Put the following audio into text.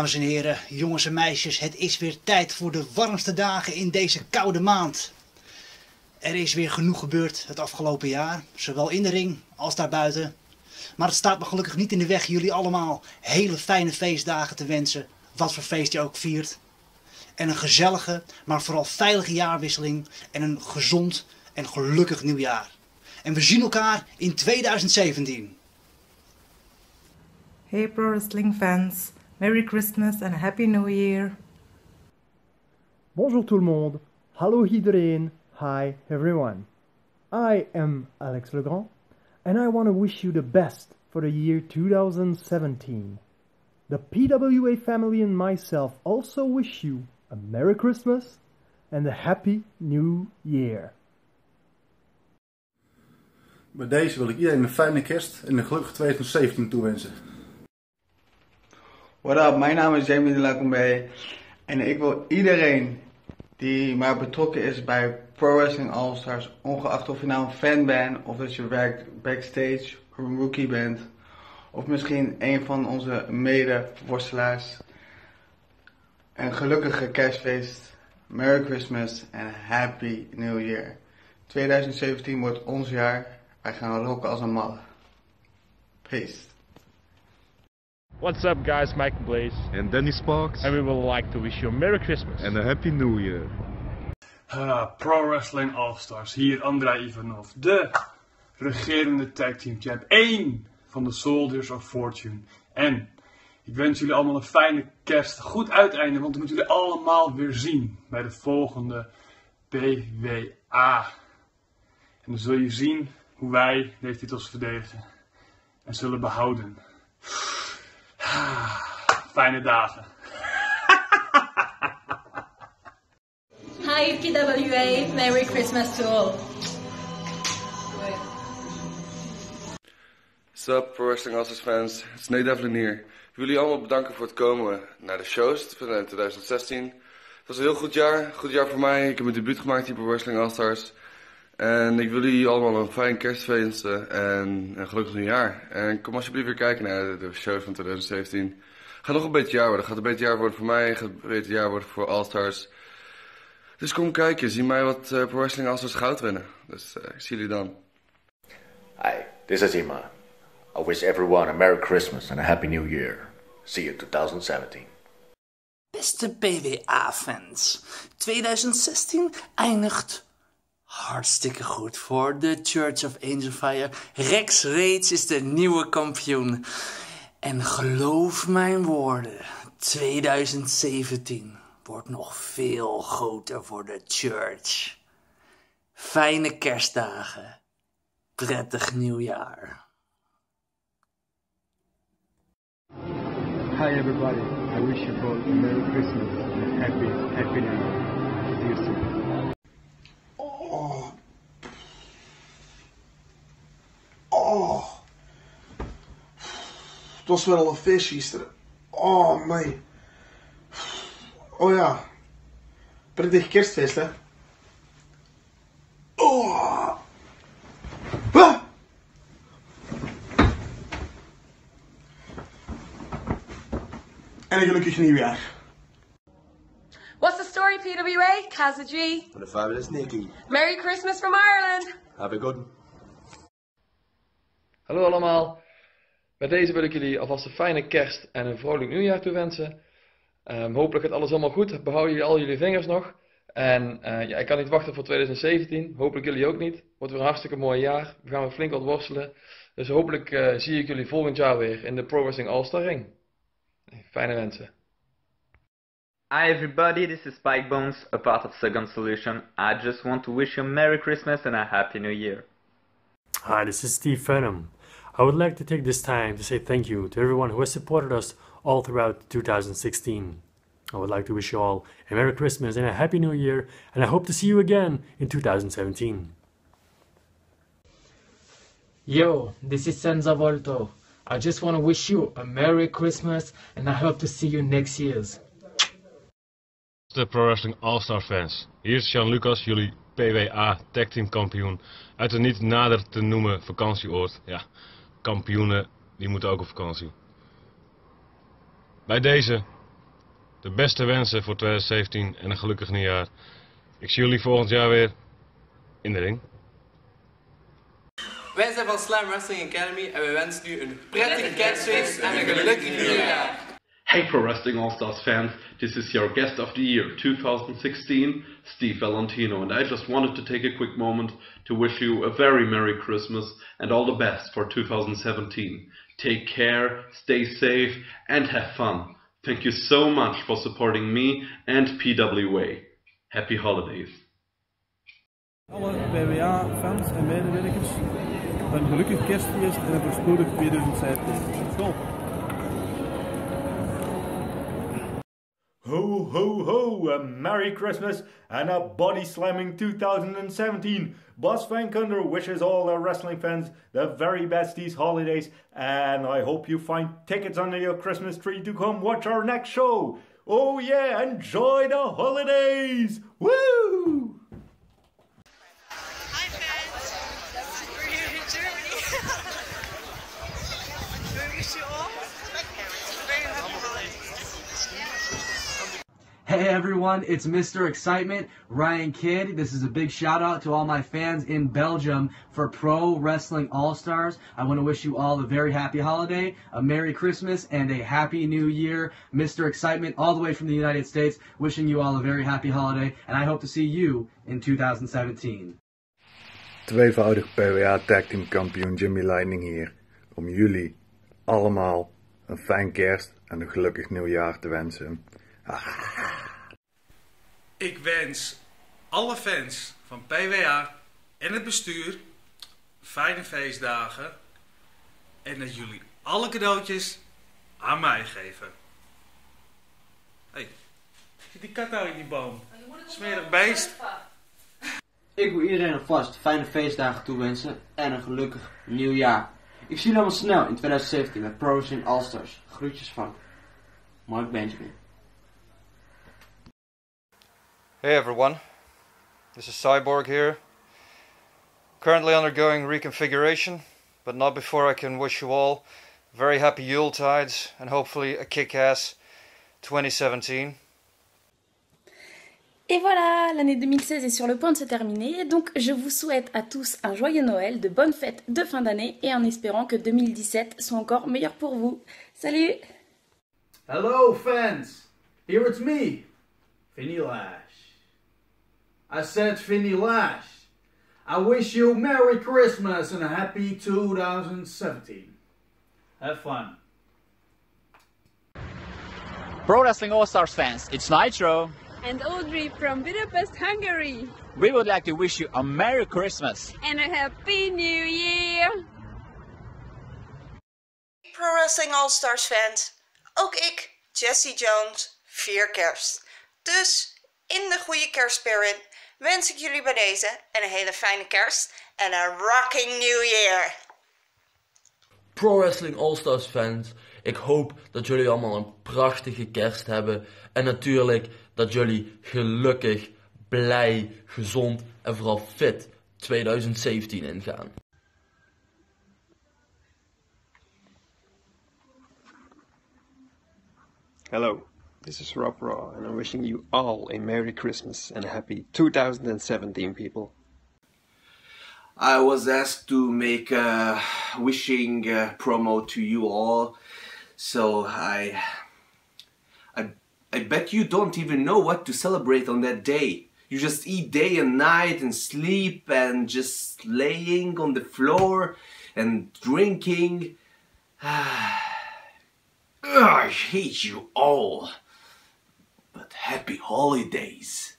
Dames en heren, jongens en meisjes, het is weer tijd voor de warmste dagen in deze koude maand. Er is weer genoeg gebeurd het afgelopen jaar, zowel in de ring als daarbuiten. Maar het staat me gelukkig niet in de weg jullie allemaal hele fijne feestdagen te wensen, wat voor feest je ook viert. En een gezellige, maar vooral veilige jaarwisseling en een gezond en gelukkig nieuwjaar. En we zien elkaar in 2017. Hey pro wrestling fans, Merry Christmas and a Happy New Year. Bonjour tout le monde. Hallo iedereen. Hi everyone. I am Alex Legrand and I want to wish you the best for the year 2017. The PWA family and myself also wish you a Merry Christmas and a Happy New Year. Bij deze wil ik iedereen een fijne kerst en een gelukkig 2017 toewensen. What up, mijn naam is Jamie de Lacombe en ik wil iedereen die maar betrokken is bij Pro Wrestling All Stars, ongeacht of je nou een fan bent of dat je werkt backstage een rookie bent, of misschien een van onze mede-worstelaars, een gelukkige kerstfeest, Merry Christmas en Happy New Year. 2017 wordt ons jaar, wij gaan rocken als een malle. Peace. What's up guys, Mike Blaze. And Danny Sparks. And we would like to wish you a Merry Christmas. And a Happy New Year. Uh, Pro Wrestling All-Stars. Hier Andrei Ivanov. De regerende tag team champ. Eén van de Soldiers of Fortune. En ik wens jullie allemaal een fijne kerst. Goed uiteinde, want we moeten jullie allemaal weer zien bij de volgende PWA. En dan zul je zien hoe wij deze titels verdedigen. En zullen behouden. Fijne dagen. Hi PWA, Merry Christmas to all. Sup Pro Wrestling Allstars fans, het is Nate Devlin hier. Ik wil jullie allemaal bedanken voor het komen naar de shows van 2016. Het was een heel goed jaar, goed jaar voor mij. Ik heb mijn debuut gemaakt hier bij Wrestling Allstars. En ik wil jullie allemaal een fijn kerstfeest en een gelukkig nieuwjaar. En kom alsjeblieft weer kijken naar de shows van 2017. Gaat nog een beetje jaar worden. Gaat een beetje jaar worden voor mij. Gaat een beetje jaar worden voor Allstars. Dus kom kijken. Zie mij wat uh, Pro Wrestling Allstars goud winnen. Dus uh, ik zie jullie dan. Hi, this is Ima. I wish everyone a Merry Christmas and a Happy New Year. See you 2017. Beste PWA-fans, 2016 eindigt hartstikke goed voor de Church of Angel Fire. Rex Reeds is de nieuwe kampioen. En geloof mijn woorden, 2017 wordt nog veel groter voor de Church. Fijne kerstdagen. Prettig nieuwjaar. Hi everybody. I wish you both a Merry Christmas and Happy, Happy New Year. Oh. Oh. Het was wel een feest gisteren. Oh, nee. Oh ja. Prettig kerstfeest, hè. Oh. Ah. En een gelukkig nieuwjaar. What's the story, PWA? Kaza G. What a fabulous Nicky. Merry Christmas from Ireland. Have a good one. Hallo allemaal. Bij deze wil ik jullie alvast een fijne kerst en een vrolijk nieuwjaar toewensen. Um, hopelijk gaat alles allemaal goed. Behouden jullie al jullie vingers nog. En uh, ja, ik kan niet wachten voor 2017. Hopelijk jullie ook niet. Wordt weer een hartstikke mooi jaar. We gaan weer flink wat worstelen. Dus hopelijk uh, zie ik jullie volgend jaar weer in de Pro Wrestling All-Star Ring. Fijne wensen. Hi everybody, this is Spike Bones, a part of Second Solution. I just want to wish you a Merry Christmas and a Happy New Year. Hi, this is Steve Phantom. I would like to take this time to say thank you to everyone who has supported us all throughout 2016. I would like to wish you all a Merry Christmas and a Happy New Year, and I hope to see you again in 2017. Yo, this is Senza Volto. I just want to wish you a Merry Christmas, and I hope to see you next year's. De Pro Wrestling All-Star fans. Hier is Jan Lucas, jullie PWA Tag Team kampioen. Uit een niet nader te noemen vakantieoord. Ja, kampioenen, die moeten ook op vakantie. Bij deze de beste wensen voor 2017 en een gelukkig nieuwjaar. Ik zie jullie volgend jaar weer in de ring. Wij zijn van Slam Wrestling Academy en we wensen u een prettige kerstfeest en een gelukkig nieuwjaar. Hey Pro Wrestling All Stars fans, this is your guest of the year 2016, Steve Valentino, and I just wanted to take a quick moment to wish you a very Merry Christmas and all the best for 2017. Take care, stay safe, and have fun. Thank you so much for supporting me and PWA. Happy holidays. Alle BWA-fans en medewerkers, een gelukkig kerstfeest en een voorspoedig 2017. School! Ho ho ho! A Merry Christmas and a body slamming 2017. Boss Van Kunder wishes all our wrestling fans the very best these holidays, and I hope you find tickets under your Christmas tree to come watch our next show. Oh yeah, enjoy the holidays! Woo! We're here in Germany. we wish you all very happy holidays. Hey everyone, it's Mr. Excitement, Ryan Kidd. This is a big shout out to all my fans in Belgium for Pro Wrestling All Stars. I want to wish you all a very happy holiday, a Merry Christmas, and a Happy New Year. Mr. Excitement, all the way from the United States, wishing you all a very happy holiday, and I hope to see you in 2017. Tweevoudig PWA Tag Team kampioen Jimmy Lightning hier. Om jullie allemaal een fijn kerst en een gelukkig nieuwjaar te wensen. Ah. Ik wens alle fans van PWA en het bestuur fijne feestdagen en dat jullie alle cadeautjes aan mij geven. Hé, hey, zit die kat nou in die boom? Smerig beest. Ik wil iedereen alvast fijne feestdagen toewensen en een gelukkig nieuwjaar. Ik zie jullie allemaal snel in 2017 met Pro Wrestling All Stars. Groetjes van Mark Benjamin. Hey everyone, this is Cyborg here. Currently undergoing reconfiguration, but not before I can wish you all very happy Yuletides and hopefully a kick ass 2017. Et voilà, l'année 2016 est sur le point de se terminer, donc je vous souhaite à tous un joyeux Noël, de bonnes fêtes de fin d'année et en espérant que 2017 soit encore meilleur pour vous. Salut Hello, fans. Here it's me, Finny Lash. I said Finny Lash. I wish you Merry Christmas and a happy 2017. Have fun. Pro Wrestling All Stars fans, it's Nitro. And Audrey from Budapest, Hungary. We would like to wish you a Merry Christmas. And a Happy New Year. Pro Wrestling All Stars fans, ook ik, Jesse Jones, vier kerst. Dus in de goede kerstspirit wens ik jullie bij deze een hele fijne kerst en een rocking new year. Pro Wrestling All Stars fans, ik hoop dat jullie allemaal een prachtige kerst hebben. En natuurlijk dat jullie gelukkig, blij, gezond en vooral fit 2017 ingaan. Hello, this is Rob Raw, and I'm wishing you all a Merry Christmas and a happy 2017, people. I was asked to make a wishing uh, promo to you all, so I, I, I bet you don't even know what to celebrate on that day. You just eat day and night and sleep and just laying on the floor and drinking. Ugh, I hate you all. But happy holidays.